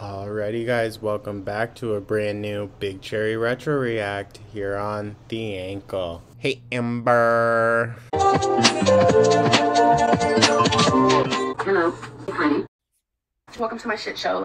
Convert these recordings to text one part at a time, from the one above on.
Alrighty, guys, welcome back to a brand new Big Cherry Retro React here on The Ankle. Hey, Amber. Hello, honey. Welcome to my shit show.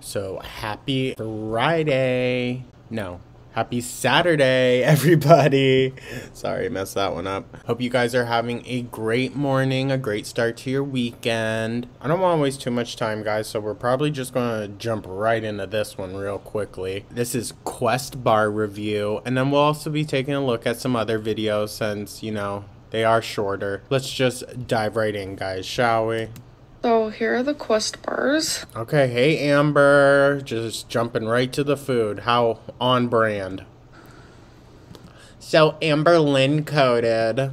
So, happy Friday. No, Happy Saturday, everybody. Sorry, messed that one up. Hope you guys are having a great morning, a great start to your weekend. I don't want to waste too much time, guys, so we're probably just going to jump right into this one real quickly. This is Quest Bar Review, and then we'll also be taking a look at some other videos since, you know, they are shorter. Let's just dive right in, guys, shall we? So here are the quest bars. Okay, hey Amber, just jumping right to the food. How on brand. So AmberLynn coated.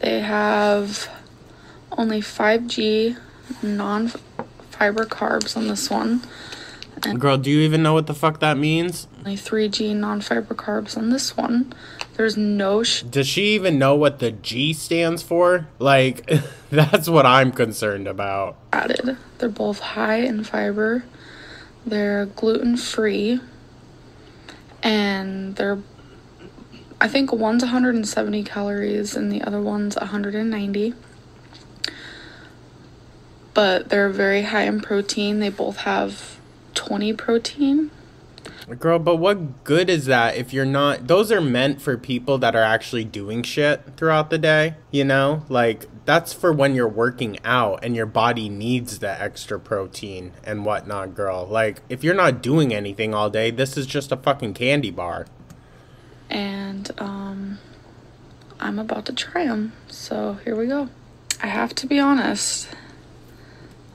They have only 5G non-fiber carbs on this one. And Girl, do you even know what the fuck that means? Only 3G non-fiber carbs on this one. There's no. Does she even know what the G stands for? Like, that's what I'm concerned about. Added. They're both high in fiber. They're gluten free. And they're. I think one's 170 calories and the other one's 190. But they're very high in protein. They both have 20 protein Girl, but what good is that if you're not those are meant for people that are actually doing shit throughout the day, you know? Like that's for when you're working out and your body needs the extra protein and whatnot, girl. Like if you're not doing anything all day, this is just a fucking candy bar. And um I'm about to try them. So here we go. I have to be honest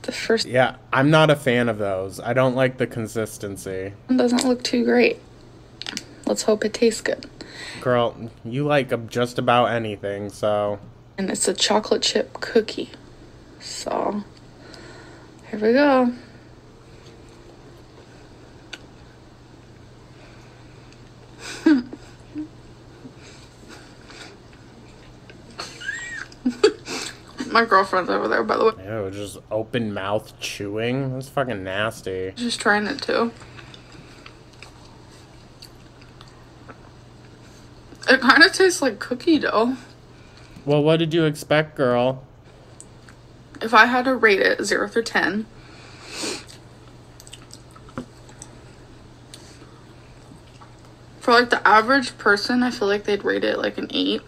the first. Yeah, I'm not a fan of those. I don't like the consistency. It doesn't look too great. Let's hope it tastes good. Girl, you like just about anything, so. And it's a chocolate chip cookie. So, here we go. My girlfriend's over there, by the way. Ew, just open mouth chewing? That's fucking nasty. Just trying it too. It kind of tastes like cookie dough. Well, what did you expect, girl? If I had to rate it 0 through 10, for like the average person, I feel like they'd rate it like an 8.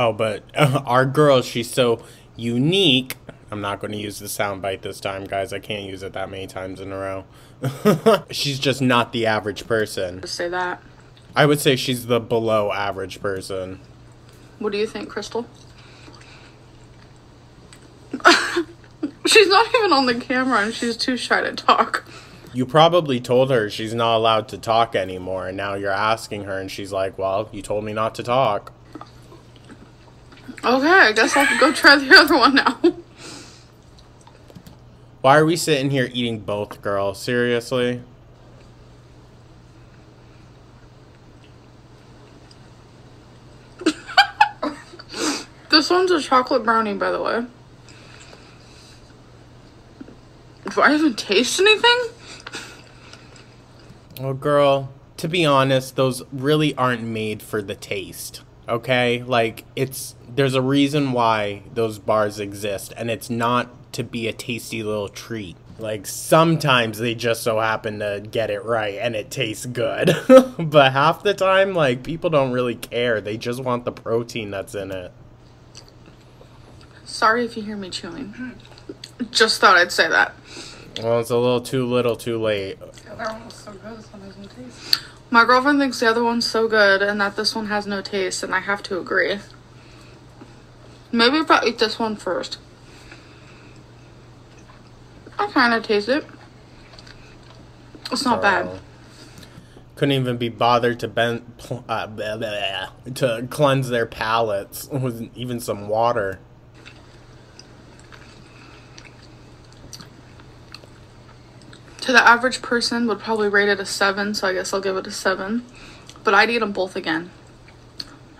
Oh, but uh, our girl, she's so unique. I'm not going to use the soundbite this time, guys. I can't use it that many times in a row. she's just not the average person. Say that. I would say she's the below average person. What do you think, Crystal? she's not even on the camera and she's too shy to talk. You probably told her she's not allowed to talk anymore, and now you're asking her, and she's like, Well, you told me not to talk. Okay, I guess I'll go try the other one now. Why are we sitting here eating both, girl? Seriously? this one's a chocolate brownie, by the way. Do I even taste anything? Oh, girl, to be honest, those really aren't made for the taste okay? Like it's there's a reason why those bars exist and it's not to be a tasty little treat. Like sometimes they just so happen to get it right and it tastes good. but half the time like people don't really care. They just want the protein that's in it. Sorry if you hear me chewing. Just thought I'd say that. Well, it's a little too little, too late. Yeah, they're almost so good, my girlfriend thinks the other one's so good and that this one has no taste, and I have to agree. Maybe if I eat this one first. I kind of taste it. It's not bad. Couldn't even be bothered to bend, uh, to cleanse their palates with even some water. To the average person would probably rate it a 7 so i guess i'll give it a 7 but i'd eat them both again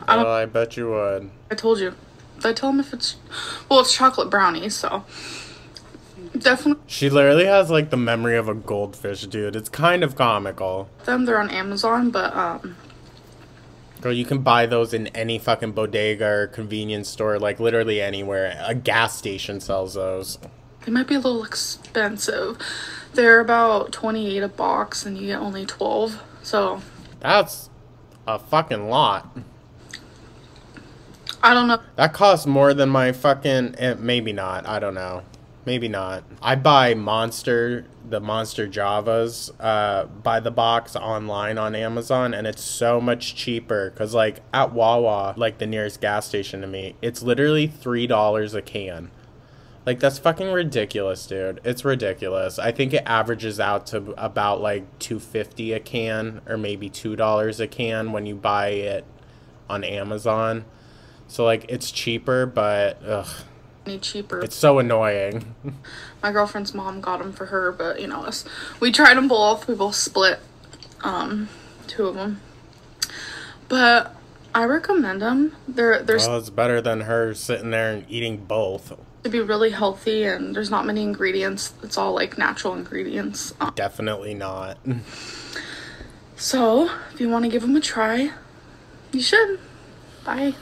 I, well, I bet you would i told you did i tell them if it's well it's chocolate brownie so Definitely She literally has like the memory of a goldfish, dude. It's kind of comical. them. They're on Amazon, but um, Girl, you can buy those in any fucking bodega or convenience store, like literally anywhere. A gas station sells those. they might be a little expensive. They're about 28 a box, and you get only 12. So That's a fucking lot. I don't know. That costs more than my fucking. Eh, maybe not. I don't know. Maybe not. I buy Monster, the Monster Javas, uh, by the box online on Amazon, and it's so much cheaper. Cause like at Wawa, like the nearest gas station to me, it's literally three dollars a can. Like that's fucking ridiculous, dude. It's ridiculous. I think it averages out to about like two fifty a can, or maybe two dollars a can when you buy it on Amazon. So like it's cheaper, but ugh, Any cheaper. it's so annoying. My girlfriend's mom got them for her, but you know, us. We tried them both. We both split um, two of them. But I recommend them. They're they're well, it's better than her sitting there and eating both. To be really healthy, and there's not many ingredients. It's all like natural ingredients. Um, Definitely not. so if you want to give them a try, you should. Bye.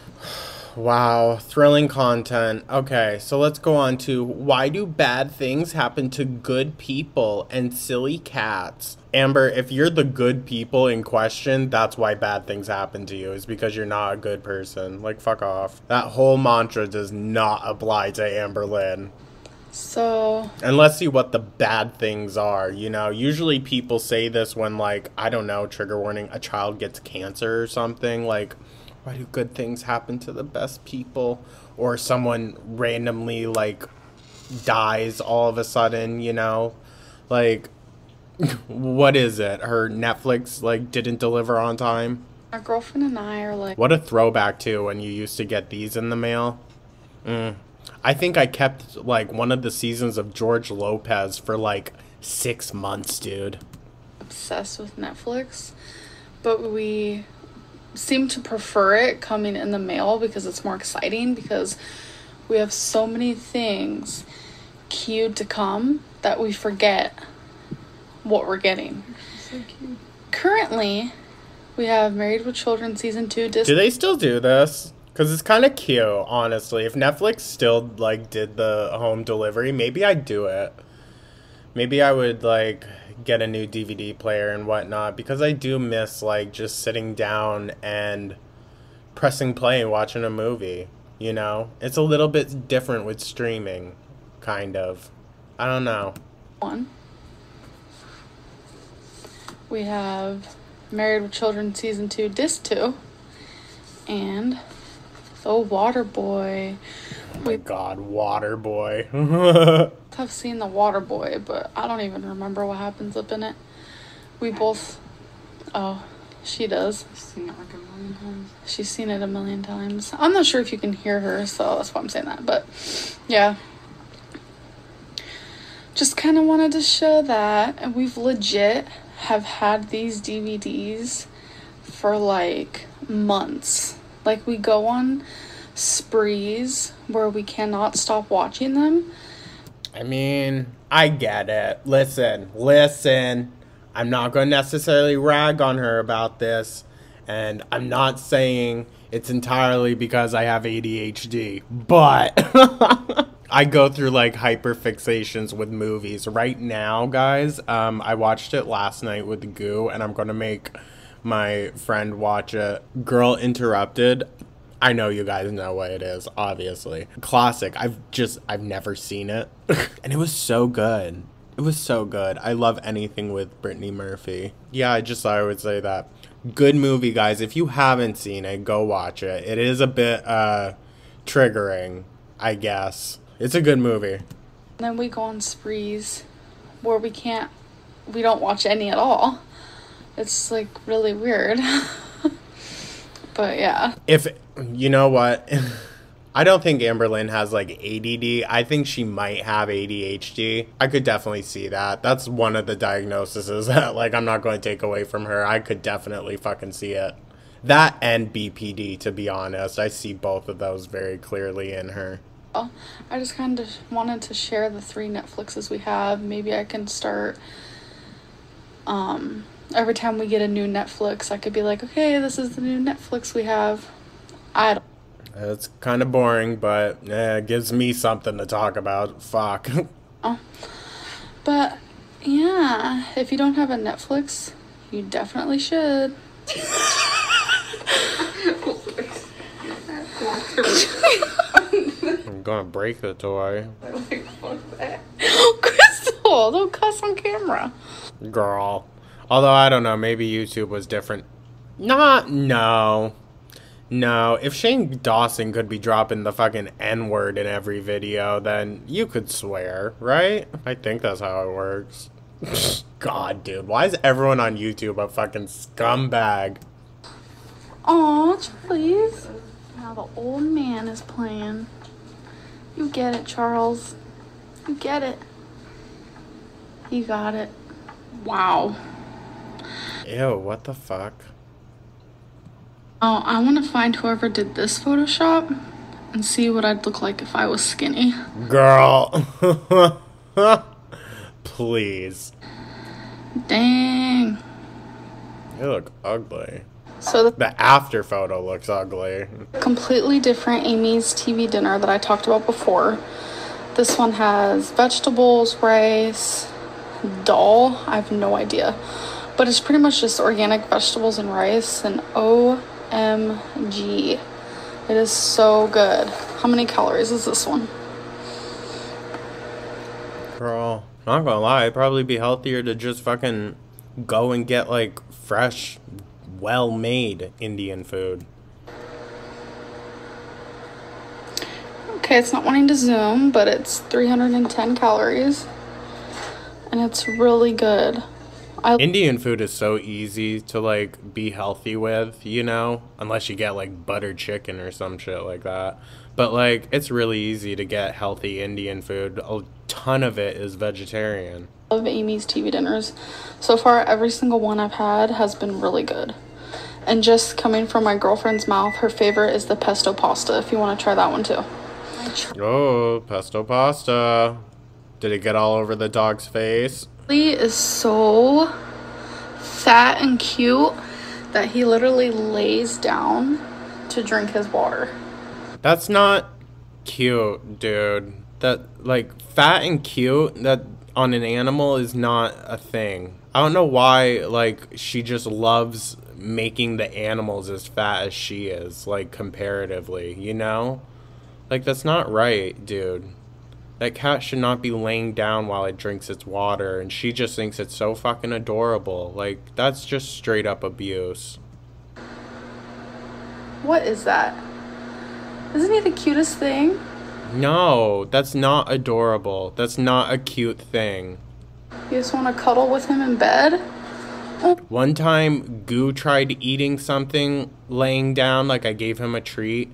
Wow, thrilling content. Okay, so let's go on to why do bad things happen to good people and silly cats? Amber, if you're the good people in question, that's why bad things happen to you, is because you're not a good person. Like, fuck off. That whole mantra does not apply to AmberLynn. So And let's see what the bad things are. You know, usually people say this when, like, I don't know, trigger warning, a child gets cancer or something. Like, why do good things happen to the best people? Or someone randomly, like, dies all of a sudden, you know? Like, what is it? Her Netflix, like, didn't deliver on time? my girlfriend and I are like, What a throwback to when you used to get these in the mail. Mm. I think I kept like one of the seasons of George Lopez for like six months, dude. obsessed with Netflix, but we seem to prefer it coming in the mail because it's more exciting because we have so many things queued to come that we forget what we're getting. Currently, we have Married with Children season 2 Do they still do this? Cause it's kind of cute, honestly. If Netflix still like did the home delivery, maybe I'd do it. Maybe I would like get a new DVD player and whatnot because I do miss like just sitting down and pressing play and watching a movie. You know, it's a little bit different with streaming, kind of. I don't know. one. We have Married with Children season 2 Disc 2 and The Water Boy. Oh my God, Water Boy. I've seen The Water Boy, but I don't even remember what happens up in it. We both. Oh, she does. I've seen it like a million times. She's seen it a million times. I'm not sure if you can hear her, so that's why I'm saying that. But yeah. Just kind of wanted to show that. And we've legit have had these DVDs for like months. Like we go on sprees where we cannot stop watching them. I mean, I get it. Listen, listen. I'm not going to necessarily rag on her about this, and I'm not saying it's entirely because I have ADHD, but I go through like hyperfixations with movies. Right now, guys, um, I watched it last night with Goo, and I'm going to make my friend watch it. Girl Interrupted. I know you guys know what it is, obviously. Classic. I've just I've never seen it. and it was so good. It was so good. I love anything with Brittany Murphy. Yeah, I just thought I would say that. Good movie, guys. If you haven't seen it, go watch it. It is a bit uh triggering, I guess. It's a good movie. And then we go on sprees where we can't, we don't watch any at all. It's like really weird. but yeah. If you know what, I don't think AmberLynn has like ADD. I think she might have ADHD. I could definitely see that. That's one of the diagnoses that like I'm not going to take away from her. I could definitely fucking see it. That and BPD, to be honest. I see both of those very clearly in her. I just kind of wanted to share the three Netflixes we have. Maybe I can start. Um, every time we get a new Netflix, I could be like, okay, this is the new Netflix we have. I don't. It's kind of boring, but eh, it gives me something to talk about. Fuck. oh. But yeah, if you don't have a Netflix, you definitely should. I'm gonna break the toy. Crystal, don't cuss on camera. Girl. Although I don't know, maybe YouTube was different. Not no. No, if Shane Dawson could be dropping the fucking N word in every video, then you could swear, right? I think that's how it works. God, dude, why is everyone on YouTube a fucking scumbag? Aw, please. Now the old man is playing. You get it, Charles. You get it. You got it. Wow. Ew, what the fuck? Oh, I want to find whoever did this Photoshop and see what I'd look like if I was skinny. Girl. Please. Dang. You look ugly. So the The after photo looks ugly. completely different Amy's TV dinner that I talked about before. This one has vegetables, rice, dal. I have no idea. But it's pretty much just organic vegetables and rice and OMG. It is so good. How many calories is this one? Girl, not gonna lie, it'd probably be healthier to just fucking go and get like fresh, well made Indian food. Okay, it's not wanting to zoom, but it's 310 calories. And it's really good. I Indian food is so easy to like be healthy with, you know, unless you get like buttered chicken or some shit like that. But like it's really easy to get healthy Indian food. A ton of it is vegetarian. love Amy's TV dinners. So far, every single one I've had has been really good. And just coming from my girlfriend's mouth, her favorite is the pesto pasta, if you want to try that one too. Oh, pesto pasta. Did it get all over the dog's face? Lee is so fat and cute that he literally lays down to drink his water. That's not cute, dude. That like fat and cute that on an animal is not a thing. I don't know why like she just loves making the animals as fat as she is, like comparatively, you know? Like that's not right, dude. That cat should not be laying down while it drinks its water and she just thinks it's so fucking adorable. Like that's just straight up abuse. What is that? Isn't he the cutest thing? No, that's not adorable. That's not a cute thing. You just want to cuddle with him in bed? One time, Goo tried eating something laying down, like I gave him a treat,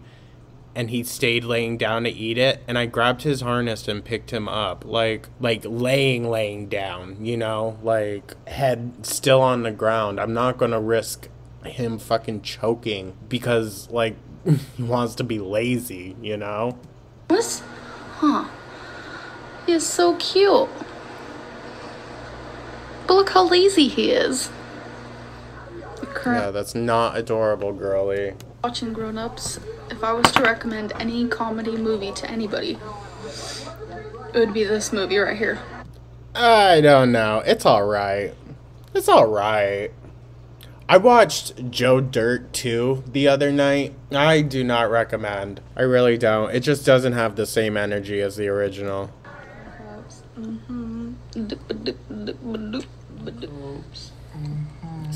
and he stayed laying down to eat it, and I grabbed his harness and picked him up, like like laying laying down, you know, like head still on the ground. I'm not gonna risk him fucking choking because like he wants to be lazy, you know. What? Huh. He is so cute. But look how lazy he is. Yeah, that's not adorable, girly. watching Grown Ups, if I was to recommend any comedy movie to anybody, it would be this movie right here. I don't know. It's alright. It's alright. I watched Joe Dirt 2 the other night. I do not recommend. I really don't. It just doesn't have the same energy as the original.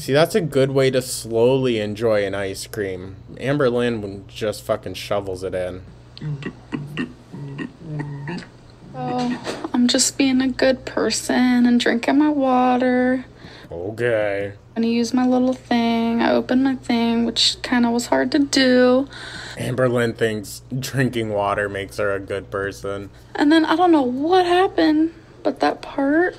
See, that's a good way to slowly enjoy an ice cream. AmberLynn just fucking shovels it in. Oh, I'm just being a good person and drinking my water. Okay. I'm gonna use my little thing. I opened my thing, which kind of was hard to do. AmberLynn thinks drinking water makes her a good person. And then I don't know what happened, but that part.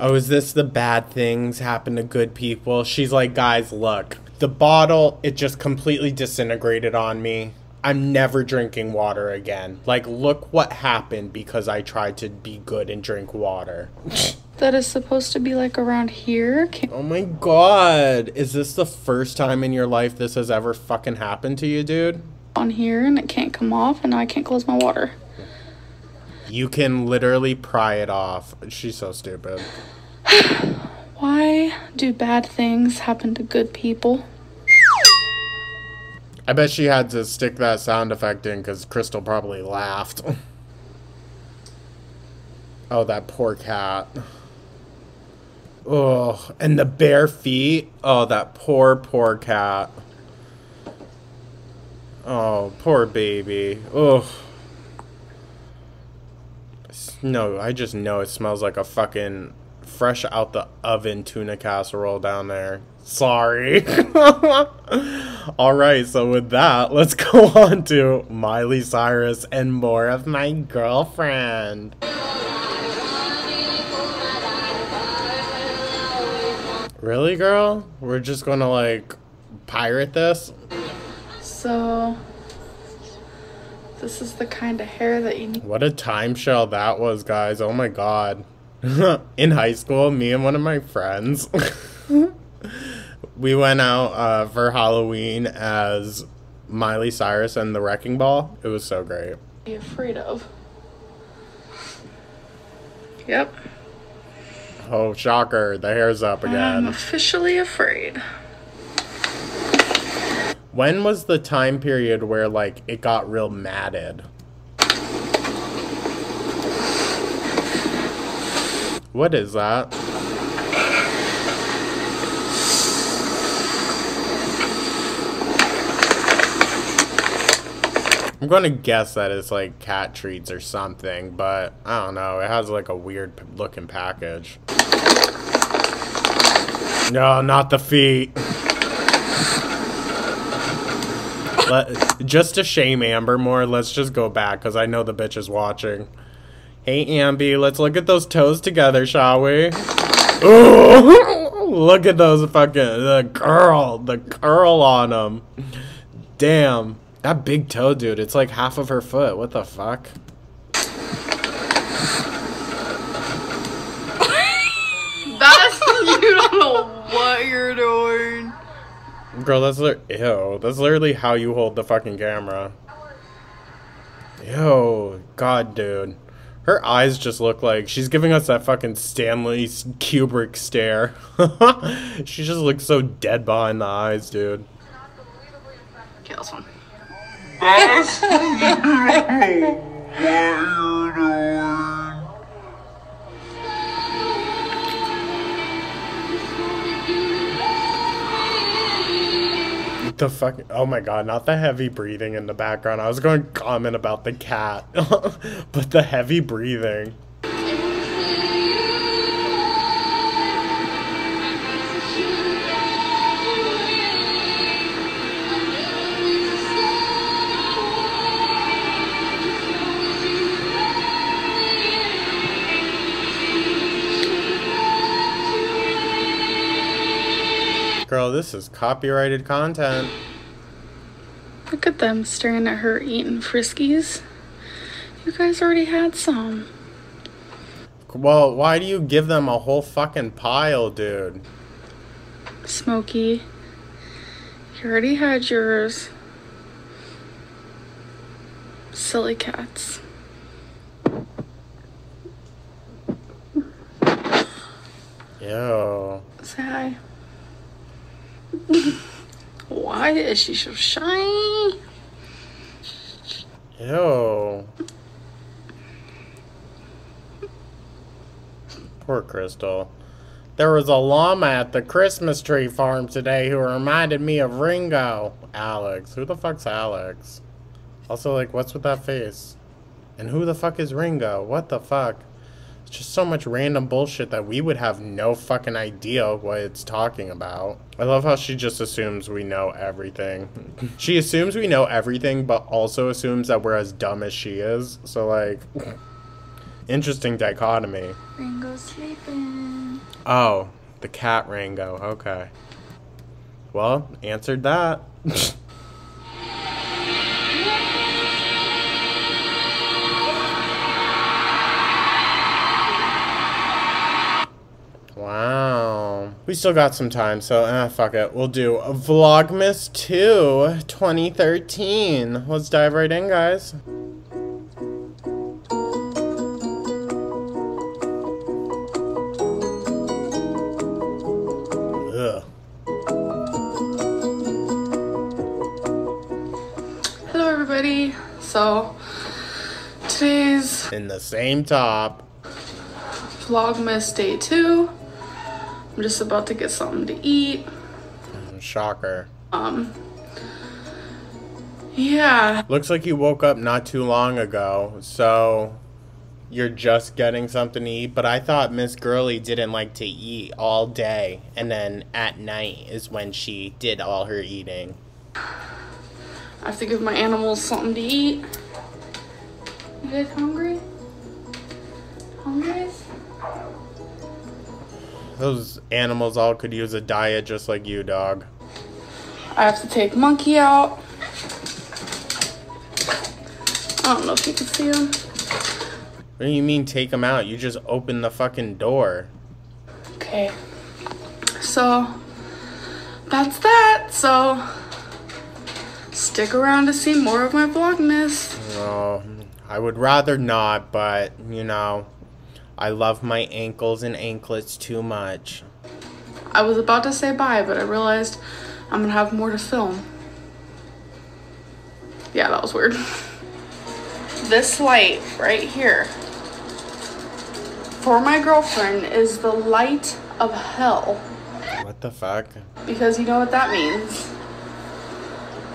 Oh, is this the bad things happen to good people? She's like, guys, look, the bottle, it just completely disintegrated on me. I'm never drinking water again. Like, look what happened because I tried to be good and drink water. That is supposed to be like around here. Can- Oh my god. Is this the first time in your life this has ever fucking happened to you, dude? on here and it can't come off and now I can't close my water. You can literally pry it off. She's so stupid. Why do bad things happen to good people? I bet she had to stick that sound effect in because Crystal probably laughed. oh, that poor cat. Oh, and the bare feet. Oh, that poor, poor cat. Oh, poor baby. Oh. No, I just know it smells like a fucking fresh out the oven tuna casserole down there. Sorry. All right, so with that, let's go on to Miley Cyrus and more of my girlfriend. Really, girl? We're just gonna like pirate this? So, this is the kind of hair that you need. What a time shell that was, guys. Oh my god. In high school, me and one of my friends, we went out uh, for Halloween as Miley Cyrus and the Wrecking Ball. It was so great. be afraid of. Yep, Oh, shocker. The hair's up again. I'm again. officially afraid. When was the time period where, like, it got real matted? What is that? I'm gonna guess that it's like cat treats or something, but I don't know. It has like a weird looking package. No, not the feet. Let, just to shame Amber more, let's just go back because I know the bitch is watching. Hey, Amby, let's look at those toes together, shall we? Ooh, look at those fucking the curl, the curl on them. Damn, that big toe, dude. It's like half of her foot. What the fuck? That's you don't know what you're doing. Girl, that's li- ew. That's literally how you hold the fucking camera. Yo, God, dude. Her eyes just look like she's giving us that fucking Stanley Kubrick stare. she just looks so dead behind the eyes, dude. Okay, this one. What the fuck? Oh my god, not the heavy breathing in the background. I was going to comment about the cat, but the heavy breathing. Girl, this is copyrighted content. Look at them staring at her eating Friskies. You guys already had some. Well, why do you give them a whole fucking pile, dude? Smokey. You already had yours. Silly cats. Yo. Say hi. Why is she so shiny? Yo. Poor Crystal. There was a llama at the Christmas tree farm today who reminded me of Ringo. Alex. Who the fuck's Alex? Also, like, what's with that face? And who the fuck is Ringo? What the fuck? It's just so much random bullshit that we would have no fucking idea what it's talking about. I love how she just assumes we know everything. she assumes we know everything, but also assumes that we're as dumb as she is. So, like, interesting dichotomy. Ringo's sleeping. Oh, the cat Rango. Okay. Well, answered that. We still got some time, so ah, fuck it. We'll do Vlogmas 2 2013. Let's dive right in, guys. Hello, everybody. So, today's In the same top. Vlogmas day two. I'm just about to get something to eat. Shocker. Um, yeah, Looks like you woke up not too long ago, so you're just getting something to eat. But I thought Miss Girly didn't like to eat all day, and then at night is when she did all her eating. I have to give my animals something to eat. You guys hungry? Hungry? Those animals all could use a diet just like you, dog. I have to take Monkey out. I don't know if you can see him. What do you mean take him out? You just open the fucking door. Okay. So that's that. So stick around to see more of my Vlogmas. Oh, I would rather not, but you know, I love my ankles and anklets too much. I was about to say bye, but I realized I'm gonna have more to film. Yeah, that was weird. This light right here for my girlfriend is the light of hell. What the fuck? Because you know what that means.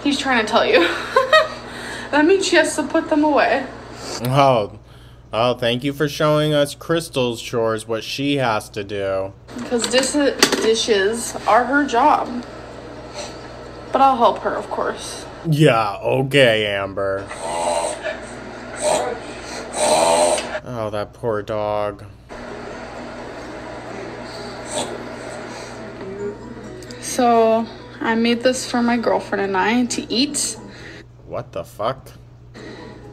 He's trying to tell you. that means she has to put them away. Oh, oh, thank you for showing us Crystal's chores, what she has to do. Because dis- dishes are her job. But I'll help her, of course. Yeah, okay, Amber. Oh, that poor dog. So, I made this for my girlfriend and I to eat. What the fuck?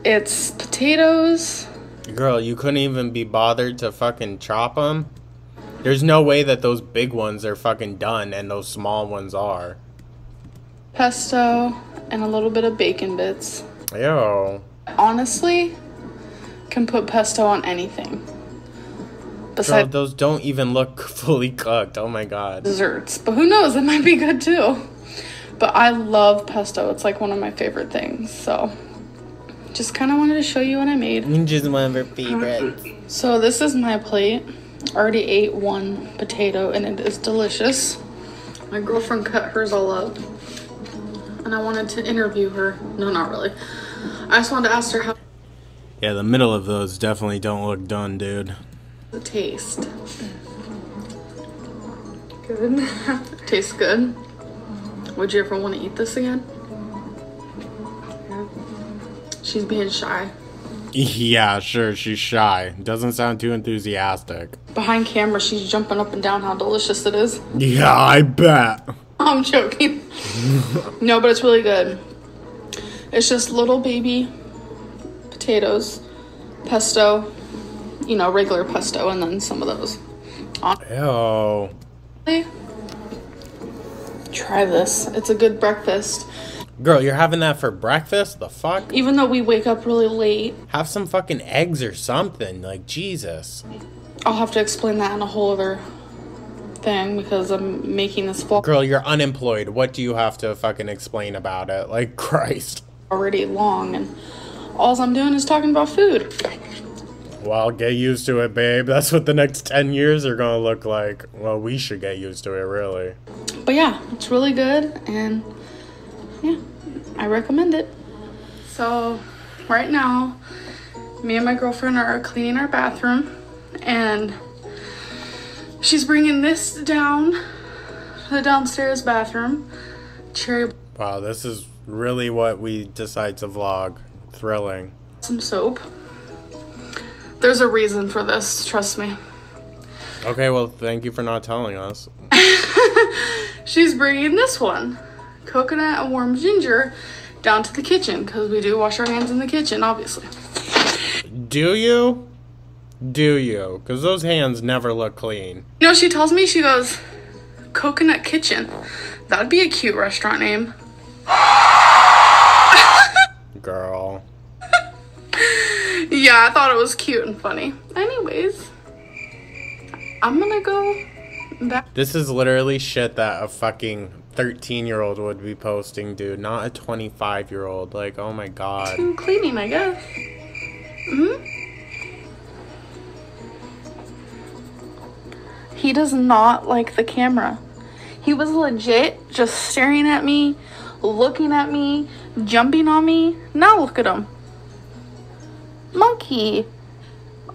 It's potatoes. Girl, you couldn't even be bothered to fucking chop them? There's no way that those big ones are fucking done and those small ones are. pesto, and a little bit of bacon bits. Yo. Honestly, can put pesto on anything. Girl, Besides those don't even look fully cooked. Oh my god. desserts. But who knows, it might be good too. But I love pesto. It's like one of my favorite things. So just kind of wanted to show you what I made. Just one of her favorites. Uh-huh. So this is my plate. Already ate one potato and it is delicious. My girlfriend cut hers all up. And I wanted to interview her. No, not really. I just wanted to ask her how Yeah, the middle of those definitely don't look done, dude. the taste. Good. Tastes good. Would you ever want to eat this again? She's being shy. Yeah, sure, she's shy. Doesn't sound too enthusiastic. Behind camera, she's jumping up and down how delicious it is. Yeah, I bet. I'm joking. no, but it's really good. It's just little baby potatoes, pesto, you know, regular pesto, and then some of those. Ew. Try this. It's a good breakfast. Girl, you're having that for breakfast? The fuck? Even though we wake up really late, Have some fucking eggs or something. Like, Jesus. I'll have to explain that in a whole other thing because I'm making this vlog Girl, you're unemployed. What do you have to fucking explain about it? Like, Christ. already long, and all I'm doing is talking about food. Well, get used to it, babe. That's what the next 10 years are gonna look like. Well, we should get used to it, really. But yeah, it's really good, and yeah, I recommend it. So, right now, me and my girlfriend are cleaning our bathroom, and she's bringing this down the downstairs bathroom. Cherry Wow, this is really what we decide to vlog. Thrilling. some soap. There's a reason for this, trust me. Okay, well, thank you for not telling us. She's bringing this one, coconut and warm ginger, down to the kitchen because we do wash our hands in the kitchen, obviously. Do you? Do you? Because those hands never look clean. You know, she tells me, she goes, Coconut Kitchen. That'd be a cute restaurant name. Girl. Yeah, I thought it was cute and funny. Anyways, I'm gonna go back This is literally shit that a fucking 13 year old would be posting, dude. Not a 25 year old. Like, oh my god. to cleaning, I guess. hmm He does not like the camera. He was legit just staring at me, looking at me, jumping on me. Now look at him. Monkey.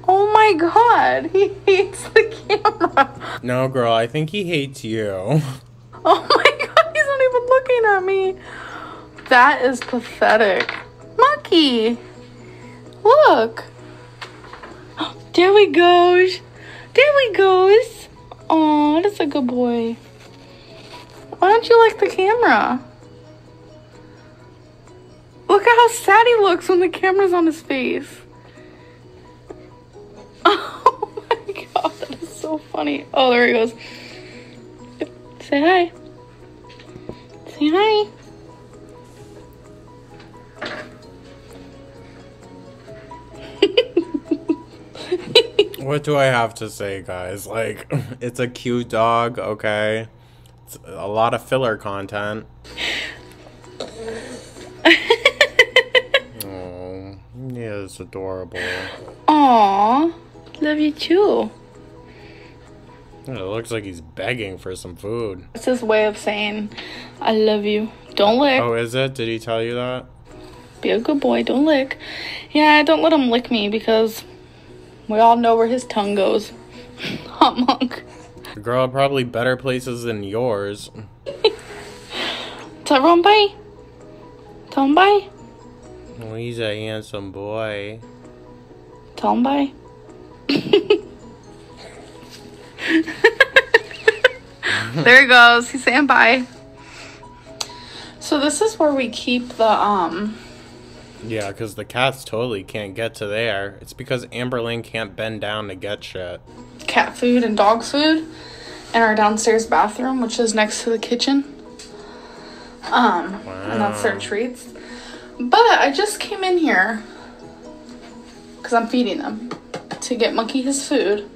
Oh my god, he hates the camera. No, girl, I think he hates you. Oh my god, he's not even looking at me. That is pathetic. Monkey. Look. There we goes. There we goes. Oh, that's a good boy. Why don't you like the camera? Look at how sad he looks when the camera's on his face. Oh my god, that is so funny. Oh, there he goes. Say hi. Say hi. What do I have to say, guys? Like, it's a cute dog, okay? It's a lot of filler content. Oh, yeah, it's adorable. Aw, love you too. It looks like he's begging for some food. It's his way of saying, I love you. Don't lick. Oh, is it? Did he tell you that? Be a good boy. Don't lick. Yeah, don't let him lick me because we all know where his tongue goes. Hot monk. Girl, probably better places than yours. Tell everyone bye. Tell him bye. Oh, he's a handsome boy. Tell him bye. there he goes. He's saying bye. So this is where we keep the um Yeah, because the cats totally can't get to there. It's because AmberLynn can't bend down to get shit. cat food and dog food in our downstairs bathroom, which is next to the kitchen. Um, and that's their treats. But I just came in here because I'm feeding them to get Monkey his food.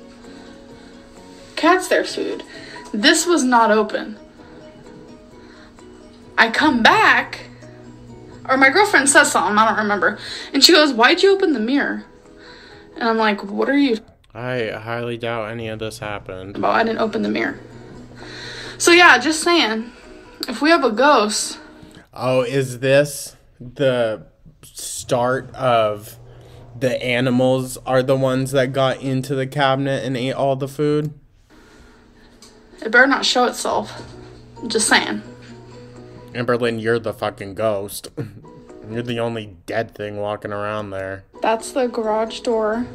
Cats their food. This was not open. I come back, or my girlfriend says something, I don't remember. And she goes, Why'd you open the mirror? And I'm like, What are you I highly doubt any of this happened. about I didn't open the mirror. So yeah, just saying, if we have a ghost, Oh, is this the start of the animals are the ones that got into the cabinet and ate all the food? It better not show itself. Just saying. AmberLynn, you're the fucking ghost. You're the only dead thing walking around there. That's the garage door.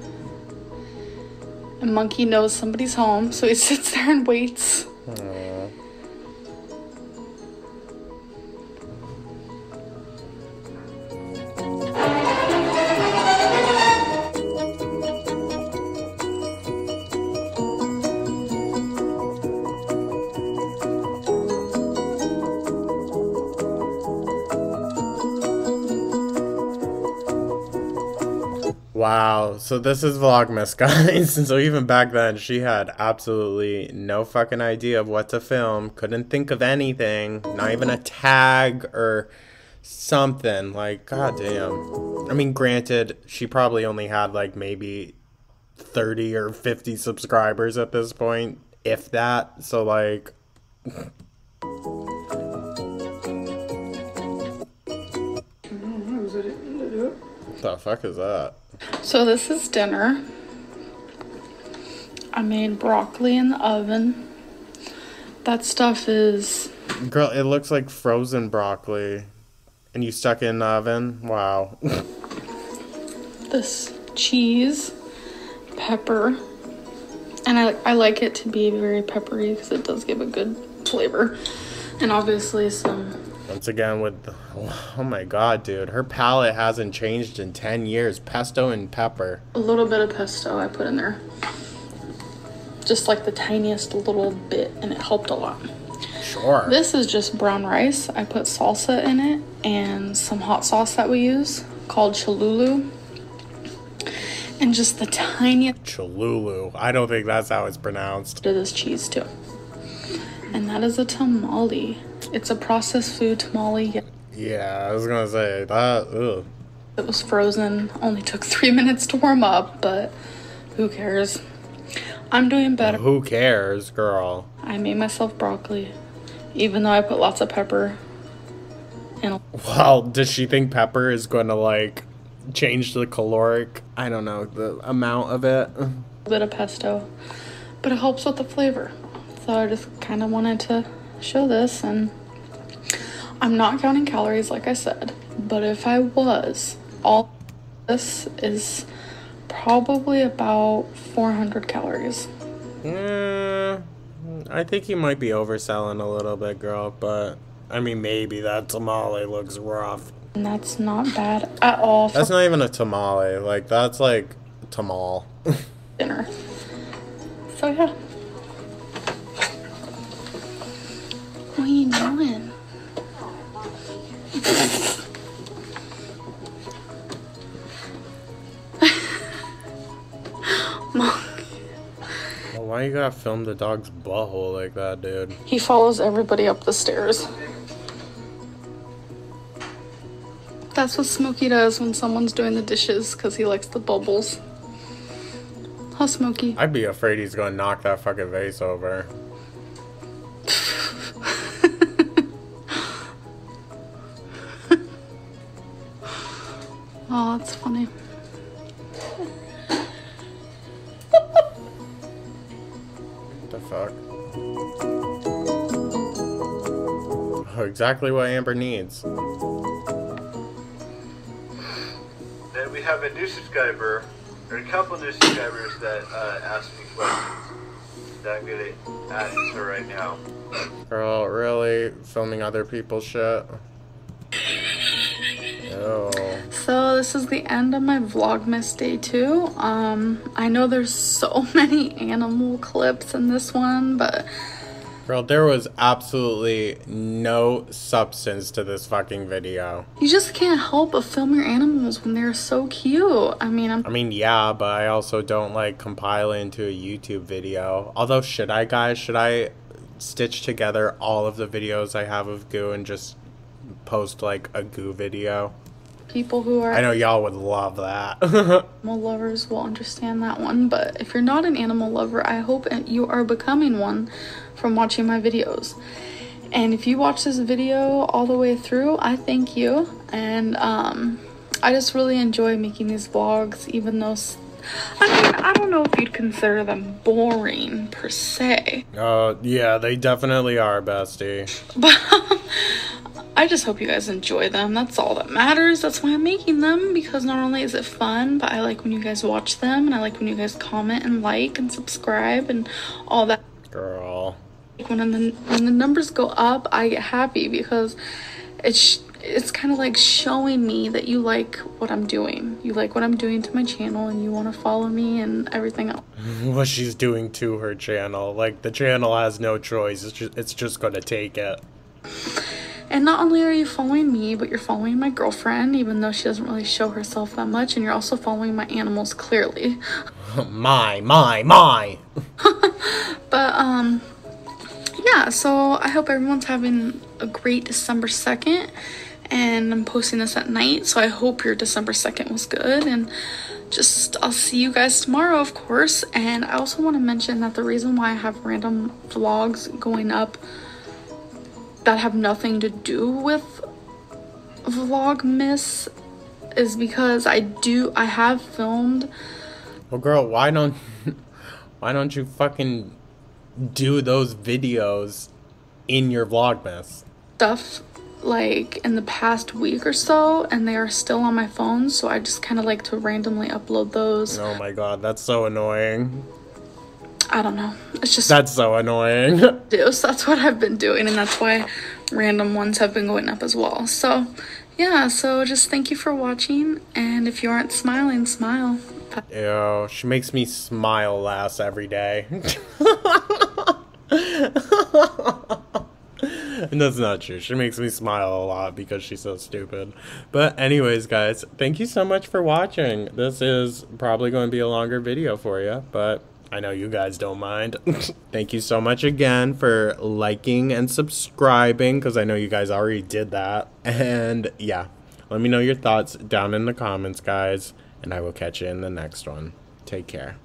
And Monkey knows somebody's home, so he sits there and waits. Aw. Wow, so this is Vlogmas, guys. and so even back then, she had absolutely no fucking idea of what to film. Couldn't think of anything, not even a tag or something. Like, goddamn. I mean, granted, she probably only had like maybe 30 or 50 subscribers at this point, if that. So, like, What the fuck is that? So this is dinner. I made broccoli in the oven. That stuff is Girl, it looks like frozen broccoli. And you stuck it in the oven? Wow. this cheese, pepper, and I, I like it to be very peppery because it does give a good flavor. And obviously some Once again with, oh my god, dude, her palette hasn't changed in 10 years. Pesto and pepper. A little bit of pesto I put in there. Just like the tiniest little bit, and it helped a lot. Sure. This is just brown rice. I put salsa in it and some hot sauce that we use called Cholulu. And just the tiniest Cholulu. I don't think that's how it's pronounced. of this cheese too. And that is a tamale. It's a processed food tamale. Yeah, I was gonna say that. Ugh. It was frozen. Only took three minutes to warm up, but who cares? I'm doing better. Who cares, girl? I made myself broccoli, even though I put lots of pepper and a Well, does she think pepper is gonna like change the caloric? I don't know the amount of it. little bit of pesto, but it helps with the flavor. So I just kind of wanted to show this, and I'm not counting calories, like I said, but if I was, all this is probably about 400 calories. Mm, I think you might be overselling a little bit, girl. But I mean, maybe that tamale looks rough. And that's not bad at all That's not even a tamale. Like that's like tamal. dinner. So yeah. Why you gotta film the dog's butthole like that, dude? he follows everybody up the stairs. That's what Smokey does when someone's doing the dishes because he likes the bubbles. Huh, Smokey? I'd be afraid he's gonna knock that fucking vase over. Oh, that's funny. Exactly what Amber needs. Then we have a new subscriber, or a couple new subscribers that uh, asked me questions that I'm going to answer right now. Girl, really? Filming other people's shit? Ew. So this is the end of my Vlogmas day two. Um, I know there's so many animal clips in this one, but Girl, there was absolutely no substance to this fucking video. you just can't help but film your animals when they're so cute. I mean, I'm I mean, yeah, but I also don't like compile it into a YouTube video. Although, should I, guys? Should I stitch together all of the videos I have of Goo and just post like a Goo video? People who are I know y'all would love that. animal lovers will understand that one, but if you're not an animal lover, I hope you are becoming one from watching my videos. And if you watch this video all the way through, I thank you. And um, I just really enjoy making these vlogs, even though I mean, I don't know if you'd consider them boring per se, Oh, yeah, they definitely are, bestie. but I just hope you guys enjoy them. That's all that matters. That's why I'm making them because not only is it fun, but I like when you guys watch them and I like when you guys comment and like and subscribe and all that. Girl. Like, When the when the numbers go up, I get happy because it's it's kind of like showing me that you like what I'm doing. You like what I'm doing to my channel and you want to follow me and everything else. What she's doing to her channel. Like, the channel has no choice. It's just, it's just gonna take it. And not only are you following me, but you're following my girlfriend, even though she doesn't really show herself that much, and you're also following my animals clearly. My, my, my! But um yeah, so I hope everyone's having a great December 2nd. And I'm posting this at night, so I hope your December 2nd was good. And just, I'll see you guys tomorrow, of course. And I also want to mention that the reason why I have random vlogs going up that have nothing to do with Vlogmas is because I do, I have filmed Well, girl, why don't, why don't you fucking do those videos in your Vlogmas? stuff like in the past week or so and they are still on my phone so i just kind of like to randomly upload those Oh my god, that's so annoying. I don't know. It's just That's so annoying. So that's what I've been doing, and that's why random ones have been going up as well. So, yeah, so just thank you for watching, and if you aren't smiling, smile. Ew, she makes me smile less every day. and that's not true. She makes me smile a lot because she's so stupid. But anyways, guys, thank you so much for watching. This is probably going to be a longer video for you, but I know you guys don't mind. thank you so much again for liking and subscribing because I know you guys already did that. And yeah, let me know your thoughts down in the comments, guys, and I will catch you in the next one. Take care.